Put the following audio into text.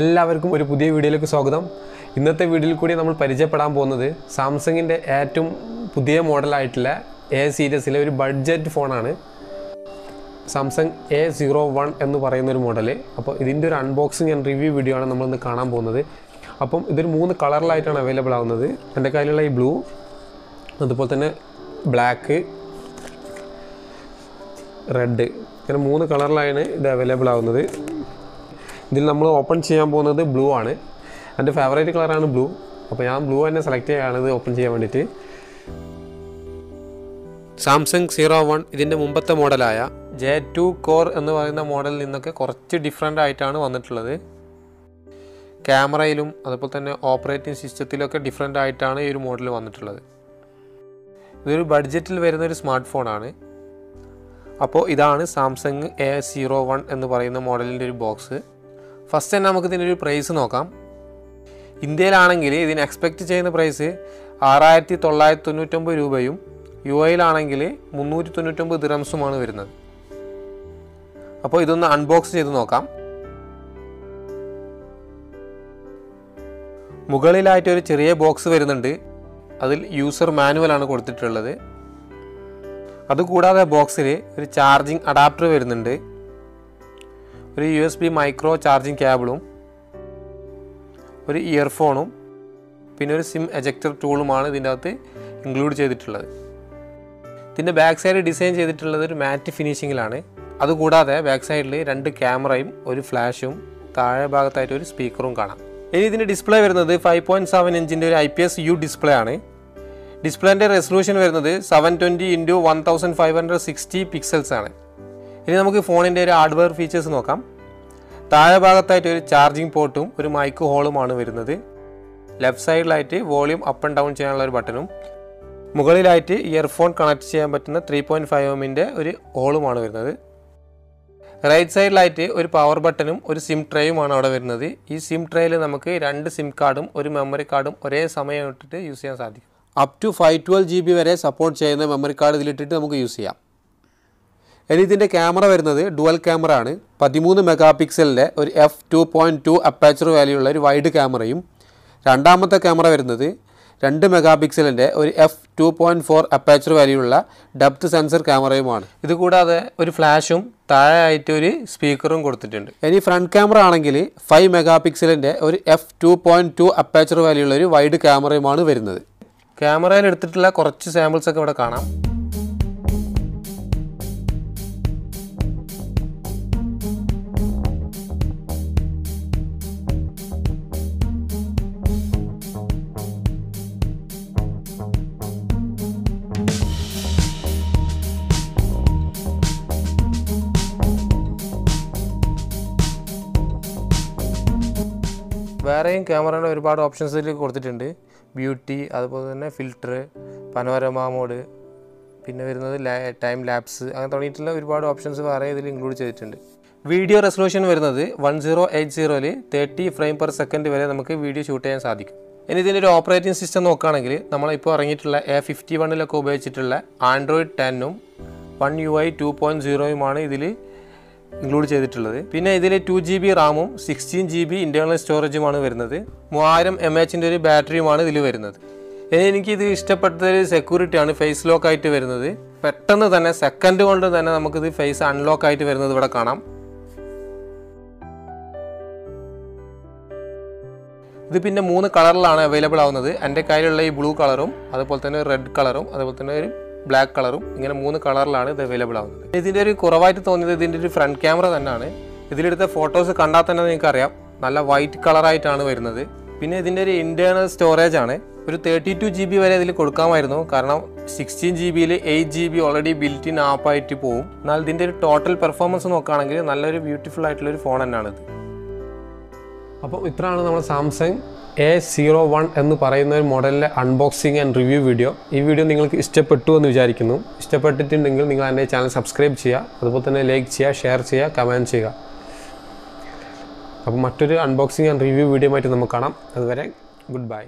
എല്ലാവർക്കും ഒരു പുതിയ വീഡിയോയിലേക്ക് സ്വാഗതം. ഇന്നത്തെ വീഡിയോയിൽ കൂടി നമ്മൾ പരിചയപ്പെടാൻ പോകുന്നത് സാംസങ്ങിന്റെ ഏറ്റവും പുതിയ മോഡലായിട്ടുള്ള എ സീരീസിലെ ഒരു ബഡ്ജറ്റ് ഫോണാണ്. സാംസങ് എ സീറോ വൺ എന്ന് പറയുന്ന ഒരു മോഡൽ അപ്പോൾ ഇതിന്റെ ഒരു അൺബോക്സിങ് ആൻഡ് റിവ്യൂ വീഡിയോ ആണ് നമ്മളിന്ന് കാണാൻ പോകുന്നത്. അപ്പം ഇതൊരു മൂന്ന് കളറിലായിട്ടാണ് അവൈലബിൾ ആവുന്നത്. എന്റെ കയ്യിലുള്ള ഈ ബ്ലൂ അതുപോലെ തന്നെ ബ്ലാക്ക് റെഡ് ഇങ്ങനെ മൂന്ന് കളറിലാണ് ഇത് അവൈലബിൾ ആവുന്നത്. ഇതിൽ നമ്മൾ ഓപ്പൺ ചെയ്യാൻ പോകുന്നത് ബ്ലൂ ആണ്. എന്റെ ഫേവറേറ്റ് കളറാണ് ബ്ലൂ. അപ്പോൾ ഞാൻ ബ്ലൂ തന്നെ സെലക്ട് ചെയ്യുകയാണ് ഇത് ഓപ്പൺ ചെയ്യാൻ വേണ്ടിയിട്ട്. സാംസങ് സീറോ വൺ ഇതിന്റെ മുമ്പത്തെ മോഡലായ ജെ ടു കോർ എന്ന് പറയുന്ന മോഡലിൽ നിന്നൊക്കെ കുറച്ച് ഡിഫറെന്റ് ആയിട്ടാണ് വന്നിട്ടുള്ളത്. ക്യാമറയിലും അതുപോലെ തന്നെ ഓപ്പറേറ്റിംഗ് സിസ്റ്റത്തിലൊക്കെ ഡിഫറെന്റ് ആയിട്ടാണ് ഈ ഒരു മോഡൽ വന്നിട്ടുള്ളത്. ഇതൊരു ബഡ്ജറ്റിൽ വരുന്ന ഒരു സ്മാർട്ട് ഫോണാണ് അപ്പോൾ ഇതാണ് സാംസങ് എ സീറോ വൺ എന്ന് പറയുന്ന മോഡലിന്റെ ഒരു ബോക്സ് ഫസ്റ്റ് തന്നെ നമുക്ക് ഇതിന്റെ ഒരു പ്രൈസ് നോക്കാം. ഇന്ത്യയിലാണെങ്കിൽ ഇതിന് എക്സ്പെക്റ്റ് ചെയ്യുന്ന പ്രൈസ് ആറായിരത്തി തൊള്ളായിരത്തി തൊണ്ണൂറ്റൊമ്പത് രൂപയും യു എയിലാണെങ്കിൽ മുന്നൂറ്റി തൊണ്ണൂറ്റൊമ്പത് ദിറംസുമാണ് വരുന്നത്. അപ്പോൾ ഇതൊന്ന് അൺബോക്സ് ചെയ്ത് നോക്കാം. മുകളിലായിട്ട് ഒരു ചെറിയ ബോക്സ് വരുന്നുണ്ട്. അതിൽ യൂസർ മാനുവലാണ് കൊടുത്തിട്ടുള്ളത്. അതുകൂടാതെ ബോക്സിൽ ഒരു ചാർജിങ് അഡാപ്റ്റർ വരുന്നുണ്ട്. ഒരു U S B micro charging കേബിളും ഒരു ഇയർഫോണും പിന്നെ ഒരു സിം എജക്ടർ ടൂളുമാണ് ഇതിന്റെ അകത്ത് ഇൻക്ലൂഡ് ചെയ്തിട്ടുള്ളത്. ഇതിന്റെ ബാക്ക് സൈഡ് ഡിസൈൻ ചെയ്തിട്ടുള്ളത് ഒരു മാറ്റ് ഫിനിഷിങ്ങിലാണ് അതുകൂടാതെ ബാക്ക് സൈഡിൽ രണ്ട് ക്യാമറയും ഒരു ഫ്ലാഷും താഴെ ഭാഗത്തായിട്ട് ഒരു സ്പീക്കറും കാണാം. ഇനി ഇതിന്റെ ഡിസ്പ്ലേ വരുന്നത് ഫൈവ് പോയിന്റ് സെവൻ ഇഞ്ചിന്റെ ഒരു I P S U display ആണ്. ഡിസ്പ്ലേന്റെ റെസൊല്യൂഷൻ വരുന്നത് seven twenty into one thousand five hundred sixty pixels ആണ്. ഇനി നമുക്ക് ഫോണിന്റെ ഒരു ഹാർഡ്വെയർ ഫീച്ചേഴ്സ് നോക്കാം. താഴെ ഭാഗത്തായിട്ട് ഒരു ചാർജിങ് പോർട്ടും ഒരു മൈക്ക് ഹോളുമാണ് വരുന്നത്. ലെഫ്റ്റ് സൈഡിലായിട്ട് വോളിയം അപ്പ് ആൻഡ് ഡൗൺ ചെയ്യാനുള്ള ഒരു ബട്ടണും മുകളിലായിട്ട് ഇയർഫോൺ കണക്ട് ചെയ്യാൻ പറ്റുന്ന ത്രീ പോയിന്റ് ഫൈവ് എമ്മിന്റെ ഒരു ഹോളുമാണ് വരുന്നത്. റൈറ്റ് സൈഡിലായിട്ട് ഒരു പവർ ബട്ടണും ഒരു സിം ട്രേയുമാണ് അവിടെ വരുന്നത്. ഈ സിം ട്രേയിൽ നമുക്ക് രണ്ട് സിം കാർഡും ഒരു മെമ്മറി കാർഡും ഒരേ സമയം ഇട്ടിട്ട് യൂസ് ചെയ്യാൻ സാധിക്കും. Up to five twelve G B വരെ സപ്പോർട്ട് ചെയ്യുന്ന മെമ്മറി കാർഡ് ഇതിലിട്ടിട്ട് നമുക്ക് യൂസ് ചെയ്യാം. ഇനി ഇതിന്റെ ക്യാമറ വരുന്നത് ഡുവൽ ക്യാമറ ആണ് പതിമൂന്ന് മെഗാ പിക്സലിന്റെ ഒരു F two point two aperture value ഉള്ള ഒരു വൈഡ് ക്യാമറയും. രണ്ടാമത്തെ ക്യാമറ വരുന്നത് രണ്ട് മെഗാ പിക്സലിന്റെ ഒരു F two point four aperture value ഉള്ള ഡെപ്ത് സെൻസർ ക്യാമറയുമാണ്. ഇതുകൂടാതെ ഒരു ഫ്ലാഷും താഴെ ആയിട്ട് ഒരു സ്പീക്കറും കൊടുത്തിട്ടുണ്ട്. ഇനി ഫ്രണ്ട് ക്യാമറ ആണെങ്കിൽ ഫൈവ് മെഗാ പിക്സലിന്റെ ഒരു F two point two aperture value ഉള്ള ഒരു വൈഡ് ക്യാമറയുമാണ് വരുന്നത്. ക്യാമറയിൽ എടുത്തിട്ടുള്ള കുറച്ച് സാമ്പിൾസ് ഒക്കെ ഇവിടെ കാണാം. വേറെയും ക്യാമറയുടെ ഒരുപാട് ഓപ്ഷൻസിൽ കൊടുത്തിട്ടുണ്ട്. ബ്യൂട്ടി അതുപോലെ തന്നെ ഫിൽറ്റർ പനോരമ മോഡ് പിന്നെ വരുന്നത് ടൈം ലാപ്സ് അങ്ങനെ തുടങ്ങിയിട്ടുള്ള ഒരുപാട് ഓപ്ഷൻസ് വേറെ ഇതിൽ ഇൻക്ലൂഡ് ചെയ്തിട്ടുണ്ട്. വീഡിയോ റെസൊല്യൂഷൻ വരുന്നത് വൺ സീറോ എയ്റ്റ് സീറോയിൽ തേർട്ടി ഫ്രെയിം പെർ സെക്കൻഡ് വരെ നമുക്ക് വീഡിയോ ഷൂട്ട് ചെയ്യാൻ സാധിക്കും. ഇനി ഇതിന്റെ ഒരു ഓപ്പറേറ്റിംഗ് സിസ്റ്റം നോക്കുകയാണെങ്കിൽ നമ്മളിപ്പോൾ ഇറങ്ങിയിട്ടുള്ള എ ഫിഫ്റ്റി വണ്ണിലൊക്കെ ഉപയോഗിച്ചിട്ടുള്ള Android ടെന്നും one U I two point സീറോയുമാണ് ഇതിൽ ഇൻക്ലൂഡ് ചെയ്തിട്ടുള്ളത്. പിന്നെ ഇതിൽ ടു ജി ബി റാമും സിക്സ്റ്റീൻ ജി ബി ഇന്റേർണൽ സ്റ്റോറേജുമാണ് വരുന്നത്. മൂവായിരം എം എച്ചിന്റെ ഒരു ബാറ്ററിയുമാണ് ഇതിൽ വരുന്നത്. ഇനി എനിക്കിത് സെക്യൂരിറ്റി സെക്യൂരിറ്റിയാണ് ഫേസ് ലോക്ക് ആയിട്ട് വരുന്നത്. പെട്ടെന്ന് തന്നെ സെക്കൻഡ് കൊണ്ട് തന്നെ നമുക്കിത് ഫേസ് അൺലോക്ക് ആയിട്ട് വരുന്നത് ഇവിടെ കാണാം. ഇത് പിന്നെ മൂന്ന് കളറിലാണ് അവൈലബിൾ ആവുന്നത്. എന്റെ കയ്യിലുള്ള ഈ ബ്ലൂ കളറും അതുപോലെ തന്നെ റെഡ് കളറും അതുപോലെ തന്നെ ഒരു ബ്ലാക്ക് കളറും ഇങ്ങനെ മൂന്ന് കളറിലാണ് ഇത് അവൈലബിൾ ആവുന്നത്. ഇതിന്റെ ഒരു കുറവായിട്ട് തോന്നിയത് ഇതിന്റെ ഒരു ഫ്രണ്ട് ക്യാമറ തന്നെയാണ്. ഇതിലെടുത്ത ഫോട്ടോസ് കണ്ടാൽ തന്നെ നിങ്ങൾക്ക് അറിയാം. നല്ല വൈറ്റ് കളറായിട്ടാണ് വരുന്നത്. പിന്നെ ഇതിന്റെ ഒരു ഇന്റേർണൽ സ്റ്റോറേജ് ആണ്. ഒരു തേർട്ടി ടു ജി ബി വരെ ഇതിൽ കൊടുക്കാമായിരുന്നു. കാരണം സിക്സ്റ്റീൻ ജി ബിയിൽ eight G B already built in ആപ്പായിട്ട് പോകും എന്നാൽ ഇതിന്റെ ഒരു ടോട്ടൽ പെർഫോമൻസ് നോക്കുകയാണെങ്കിൽ നല്ലൊരു ബ്യൂട്ടിഫുൾ ആയിട്ടുള്ള ഒരു ഫോൺ തന്നെയാണിത്. അപ്പോൾ ഇത്രയാണ് നമ്മുടെ സാംസങ് എ സീറോ വൺ എന്ന് പറയുന്ന ഒരു മോഡലിലെ അൺബോക്സിങ് ആൻഡ് റിവ്യൂ വീഡിയോ ഈ വീഡിയോ നിങ്ങൾക്ക് ഇഷ്ടപ്പെട്ടു എന്ന് വിചാരിക്കുന്നു. ഇഷ്ടപ്പെട്ടിട്ടുണ്ടെങ്കിൽ നിങ്ങൾ എന്റെ ചാനൽ സബ്സ്ക്രൈബ് ചെയ്യുക. അതുപോലെ തന്നെ ലൈക്ക് ചെയ്യുക ഷെയർ ചെയ്യുക കമന്റ് ചെയ്യുക. അപ്പോൾ മറ്റൊരു അൺബോക്സിങ് ആൻഡ് റിവ്യൂ വീഡിയോ ആയിട്ട് നമുക്ക് കാണാം. അതുവരെ ഗുഡ് ബൈ